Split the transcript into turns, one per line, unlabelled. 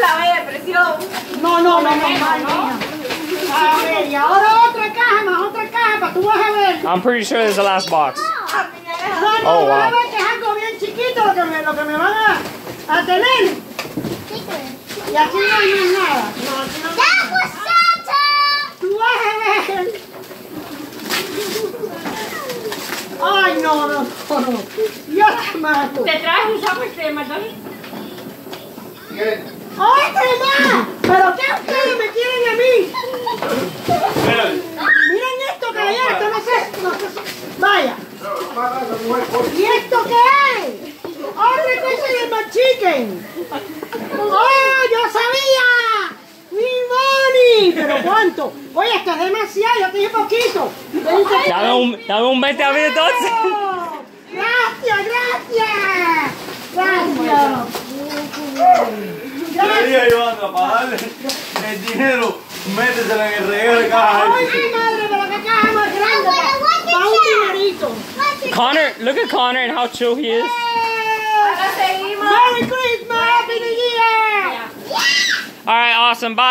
la ve depresión.
No, no, no, no, no. A ver, y ahora otra caja más, otra caja para tú vas a ver.
I'm pretty sure this is the last box.
No, no,
Oh, wow.
ver que es algo bien chiquito lo que me, lo que me van a, a tener. Y aquí no hay más nada. No, aquí no hay más nada. Tú vas a ver. Ay, no, no, no, no. Yo te mato.
Te traes un saco extremo, entonces.
¡Otro más! ¿Pero qué ustedes me quieren a mí? Miren esto que hay, esto no sé, no sé. Vaya. ¿Y esto qué es? ¡Otra cosa de más chicken! ¡Oh, ¿Pero cuánto? Oye, esto es demasiado, yo te dije poquito.
Dame un, dame un 20 a mí entonces.
¡Gracias, gracias! ¡Gracias!
Yo ando para darle el dinero, méteselo en el reguero de caja.
¡Ay, madre, pero qué caja más grande! pa- pa' un dinerito.
Connor, look at Connor and how chill he is.
Ahora seguimos.
Merry Christmas, Happy New Year.
All right, awesome. Bye.